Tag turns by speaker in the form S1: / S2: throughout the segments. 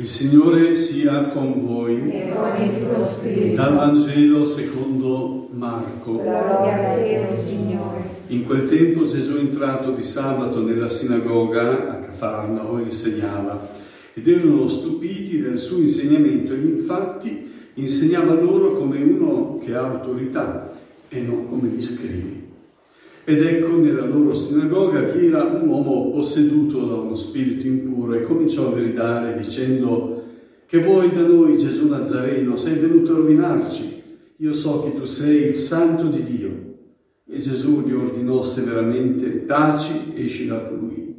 S1: Il Signore sia con voi.
S2: E con il tuo spirito.
S1: Dal Vangelo secondo Marco.
S2: Gloria a Dio, Signore.
S1: In quel tempo Gesù entrato di sabato nella sinagoga a Cafarnao insegnava ed erano stupiti del suo insegnamento e infatti insegnava loro come uno che ha autorità e non come gli scrivi. Ed ecco nella loro sinagoga vi era un uomo posseduto da uno spirito impuro e cominciò a gridare dicendo che vuoi da noi Gesù Nazareno, sei venuto a rovinarci, io so che tu sei il santo di Dio. E Gesù gli ordinò severamente, taci, esci da lui.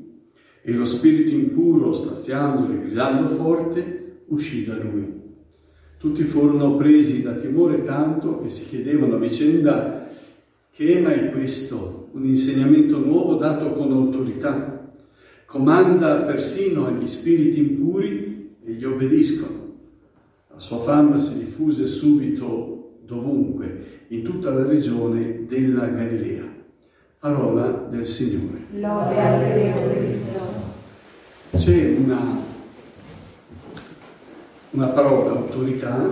S1: E lo spirito impuro, straziandolo e gridando forte, uscì da lui. Tutti furono presi da timore tanto che si chiedevano a vicenda che è questo? Un insegnamento nuovo dato con autorità. Comanda persino agli spiriti impuri e gli obbediscono. La sua fama si diffuse subito dovunque, in tutta la regione della Galilea. Parola del Signore.
S2: Lode a Cristo.
S1: C'è una, una parola, autorità,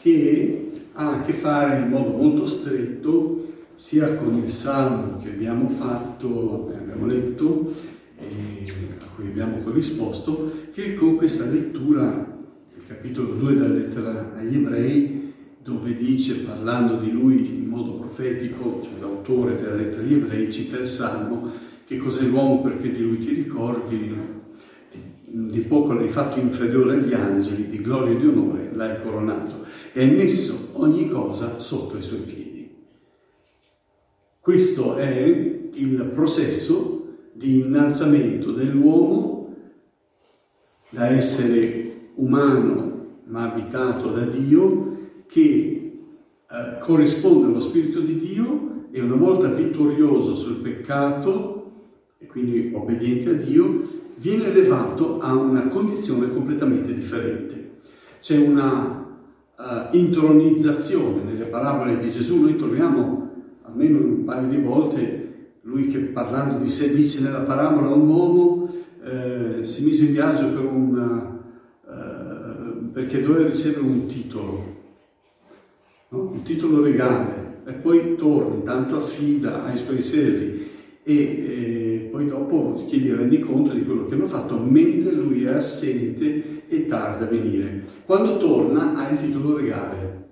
S1: che ha a che fare in modo molto stretto sia con il salmo che abbiamo fatto, abbiamo letto e a cui abbiamo corrisposto, che con questa lettura del capitolo 2 della lettera agli ebrei, dove dice, parlando di lui in modo profetico, cioè l'autore della lettera agli ebrei, cita il salmo, che cos'è l'uomo perché di lui ti ricordi, di poco l'hai fatto inferiore agli angeli, di gloria e di onore l'hai coronato e hai messo ogni cosa sotto i suoi piedi. Questo è il processo di innalzamento dell'uomo da essere umano ma abitato da Dio che eh, corrisponde allo Spirito di Dio e una volta vittorioso sul peccato e quindi obbediente a Dio viene elevato a una condizione completamente differente. C'è una uh, intronizzazione nelle parabole di Gesù, noi troviamo almeno un paio di volte lui che parlando di sé dice nella parabola un uomo eh, si mise in viaggio per un, eh, perché doveva ricevere un titolo, no? un titolo regale, e poi torna, intanto affida ai suoi servi e eh, poi dopo chiede rendi conto di quello che hanno fatto mentre lui è assente e tarda a venire. Quando torna ha il titolo regale.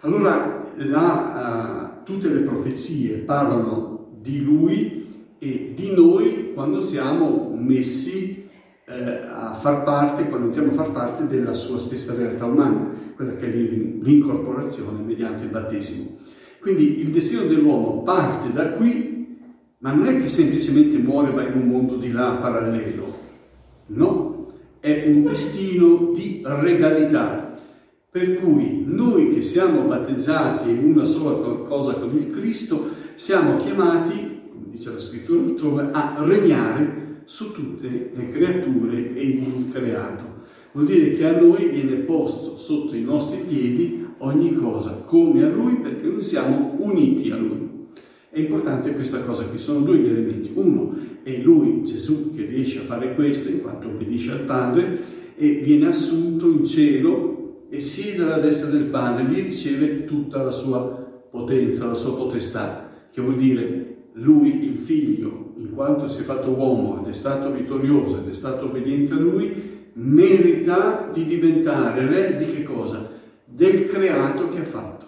S1: Allora la, tutte le profezie parlano di lui e di noi quando siamo messi eh, a far parte, quando entriamo a far parte della sua stessa realtà umana, quella che è l'incorporazione mediante il battesimo. Quindi il destino dell'uomo parte da qui, ma non è che semplicemente muore e va in un mondo di là parallelo, no, è un destino di regalità, per cui noi che siamo battezzati in una sola cosa con il Cristo, siamo chiamati, come dice la scrittura altrove, a regnare su tutte le creature e il creato. Vuol dire che a noi viene posto sotto i nostri piedi ogni cosa, come a Lui, perché noi siamo uniti a Lui. È importante questa cosa qui, sono due gli elementi. Uno è Lui, Gesù, che riesce a fare questo in quanto obbedisce al Padre e viene assunto in cielo e siede alla destra del Padre, lì riceve tutta la sua potenza, la sua potestà, che vuol dire lui, il figlio, in quanto si è fatto uomo ed è stato vittorioso ed è stato obbediente a lui, merita di diventare re di che cosa? Del creato che ha fatto.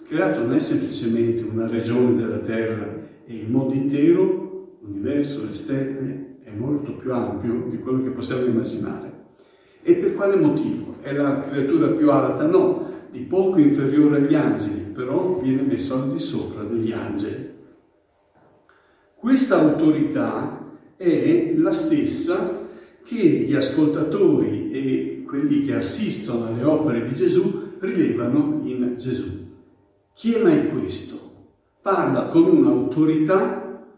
S1: Il creato non è semplicemente una regione della terra e il mondo intero, l'universo, le stelle, è molto più ampio di quello che possiamo immaginare. E per quale motivo? È la creatura più alta? No, di poco inferiore agli angeli, però viene messo al di sopra degli angeli. Questa autorità è la stessa che gli ascoltatori e quelli che assistono alle opere di Gesù rilevano in Gesù. Chi è mai questo? Parla con un'autorità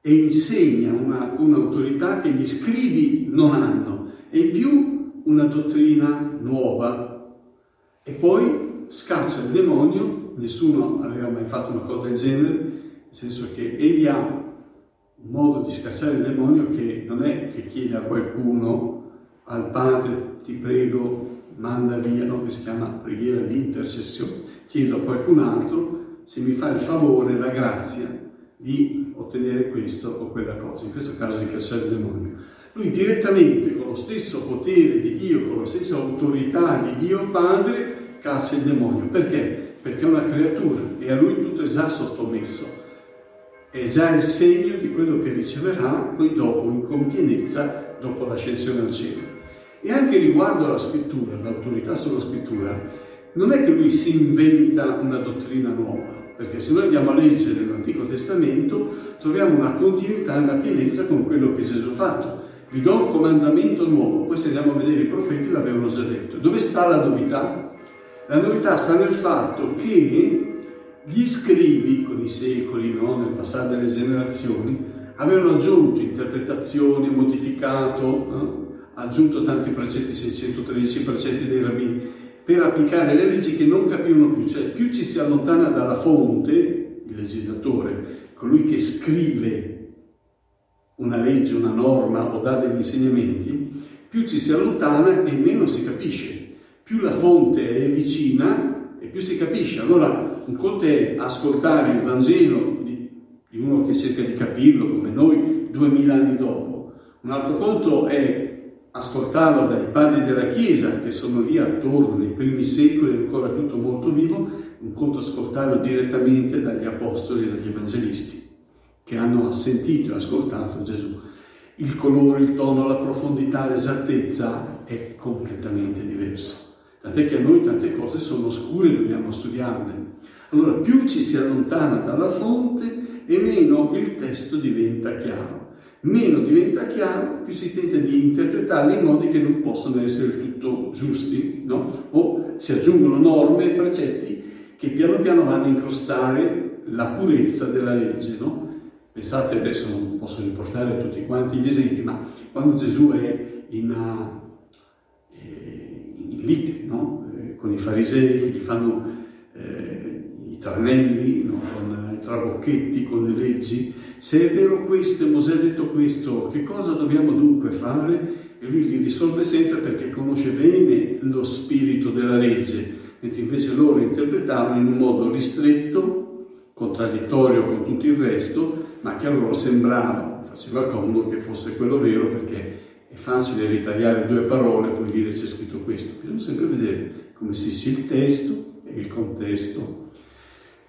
S1: e insegna una, un'autorità che gli scribi non hanno e in più una dottrina nuova e poi scaccia il demonio, nessuno aveva mai fatto una cosa del genere, nel senso che egli ha un modo di scacciare il demonio che non è che chiede a qualcuno al Padre, ti prego, manda via, no? che si chiama preghiera di intercessione. Chiedo a qualcun altro se mi fa il favore, la grazia di ottenere questo o quella cosa, in questo caso di cacciare il demonio. Lui direttamente, con lo stesso potere di Dio, con la stessa autorità di Dio Padre, caccia il demonio. Perché? Perché è una creatura e a lui tutto è già sottomesso. È già il segno di quello che riceverà poi dopo in compienezza, dopo l'ascensione al cielo. E anche riguardo alla scrittura, l'autorità sulla scrittura, non è che lui si inventa una dottrina nuova, perché se noi andiamo a leggere l'Antico Testamento troviamo una continuità e una pienezza con quello che Gesù ha fatto. Vi do un comandamento nuovo, poi se andiamo a vedere i profeti l'avevano già detto. Dove sta la novità? La novità sta nel fatto che gli scrivi con i secoli, no? nel passare delle generazioni, avevano aggiunto interpretazioni, modificato, eh? aggiunto tanti precetti, 613 precetti dei rabbini, per applicare le leggi che non capivano più, cioè più ci si allontana dalla fonte, il legislatore, colui che scrive una legge, una norma o dà degli insegnamenti, più ci si allontana e meno si capisce. Più la fonte è vicina e più si capisce. Allora un conto è ascoltare il Vangelo di, di uno che cerca di capirlo come noi duemila anni dopo. Un altro conto è ascoltarlo dai padri della Chiesa che sono lì attorno nei primi secoli, è ancora tutto molto vivo, un conto ascoltarlo direttamente dagli apostoli e dagli evangelisti che hanno assentito e ascoltato Gesù. Il colore, il tono, la profondità, l'esattezza è completamente diverso. Tant'è che a noi tante cose sono oscure e dobbiamo studiarle. Allora più ci si allontana dalla fonte e meno il testo diventa chiaro meno diventa chiaro, più si tenta di interpretarli in modi che non possono essere tutto giusti, no? o si aggiungono norme e precetti che piano piano vanno a incrostare la purezza della legge. No? Pensate adesso, non posso riportare tutti quanti gli esempi, ma quando Gesù è in, uh, in lite no? eh, con i farisei che gli fanno eh, i tranelli, no? con i trabocchetti, con le leggi, se è vero questo e Mosè ha detto questo, che cosa dobbiamo dunque fare? E lui li risolve sempre perché conosce bene lo spirito della legge, mentre invece loro interpretavano in un modo ristretto, contraddittorio con tutto il resto, ma che a loro sembrava, faceva comodo che fosse quello vero perché è facile ritagliare due parole e poi dire c'è scritto questo. Bisogna sempre vedere come si sia il testo e il contesto.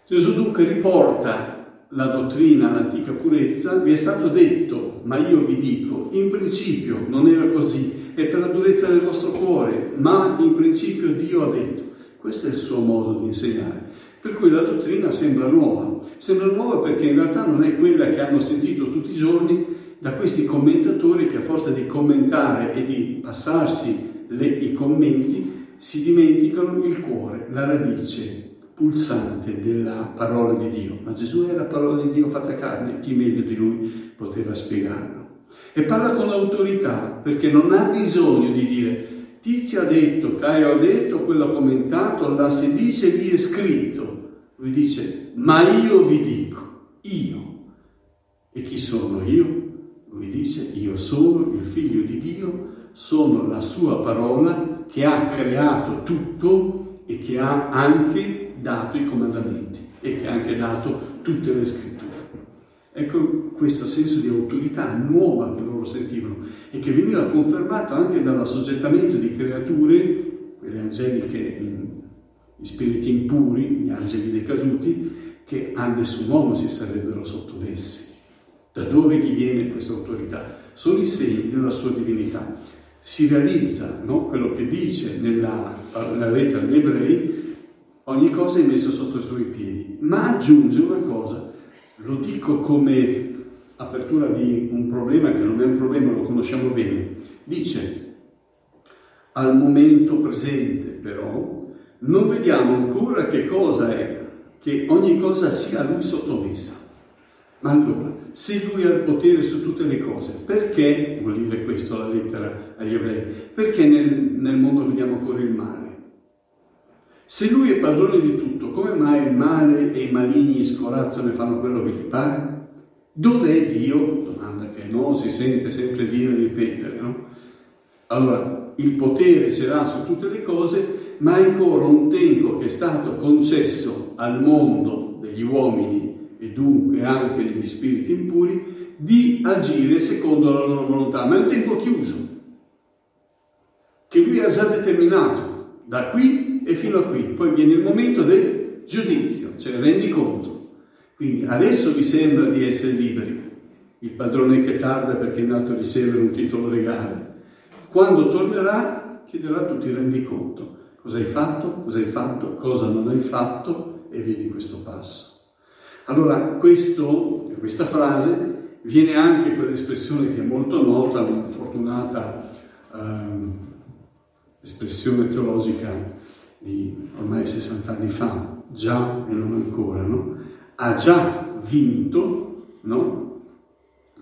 S1: Gesù dunque riporta la dottrina, l'antica purezza, vi è stato detto, ma io vi dico, in principio non era così, è per la durezza del vostro cuore, ma in principio Dio ha detto. Questo è il suo modo di insegnare. Per cui la dottrina sembra nuova. Sembra nuova perché in realtà non è quella che hanno sentito tutti i giorni da questi commentatori che a forza di commentare e di passarsi le, i commenti si dimenticano il cuore, la radice, pulsante della parola di Dio, ma Gesù è la parola di Dio fatta carne, chi meglio di lui poteva spiegarlo. E parla con autorità perché non ha bisogno di dire Tizio ha detto, Caio ha detto, quello ha commentato, là si dice, lì è scritto. Lui dice, ma io vi dico, io. E chi sono io? Lui dice, io sono il figlio di Dio, sono la sua parola che ha creato tutto e che ha anche dato i comandamenti e che ha anche dato tutte le scritture. Ecco questo senso di autorità nuova che loro sentivano e che veniva confermato anche dall'assoggettamento di creature, quelle angeliche, gli spiriti impuri, gli angeli decaduti, che a nessun uomo si sarebbero sottomessi. Da dove gli viene questa autorità? Sono i segni della sua divinità. Si realizza no? quello che dice nella, nella lettera agli ebrei, ogni cosa è messa sotto i suoi piedi, ma aggiunge una cosa, lo dico come apertura di un problema che non è un problema, lo conosciamo bene, dice, al momento presente però non vediamo ancora che cosa è, che ogni cosa sia a lui sottomessa. Ma allora, se lui ha il potere su tutte le cose, perché, vuol dire questo la lettera agli ebrei, perché nel, nel mondo vediamo ancora il male? Se lui è padrone di tutto, come mai il male e i maligni scorazzano e fanno quello che gli pare? Dov'è Dio? Domanda che non si sente sempre dire ripetere, no? Allora, il potere sarà su tutte le cose, ma è ancora un tempo che è stato concesso al mondo degli uomini e dunque anche degli spiriti impuri di agire secondo la loro volontà, ma è un tempo chiuso, che lui ha già determinato, da qui e fino a qui. Poi viene il momento del giudizio, cioè rendi conto. Quindi adesso vi sembra di essere liberi, il padrone che tarda perché è nato a ricevere un titolo regale. Quando tornerà chiederà a tutti rendiconto. Cosa hai fatto? Cosa hai fatto? Cosa non hai fatto? E vedi questo passo. Allora, questo, questa frase viene anche quell'espressione che è molto nota, una fortunata eh, espressione teologica di ormai 60 anni fa, già e non ancora, no? Ha già vinto, no?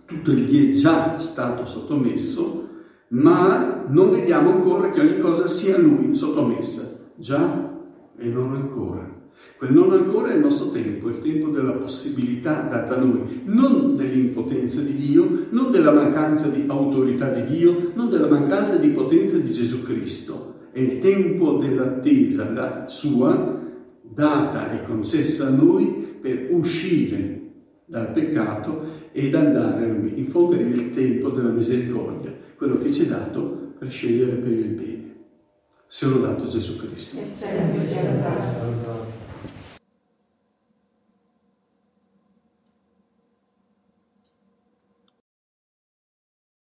S1: Tutto gli è già stato sottomesso, ma non vediamo ancora che ogni cosa sia a lui sottomessa, già e non ancora. Quel non ancora è il nostro tempo, il tempo della possibilità data a noi, non dell'impotenza di Dio, non della mancanza di autorità di Dio, non della mancanza di potenza di Gesù Cristo. È il tempo dell'attesa la sua, data e concessa a noi per uscire dal peccato ed andare a Lui. In fondo è il tempo della misericordia, quello che ci è dato per scegliere per il bene. Se l'ho dato Gesù Cristo.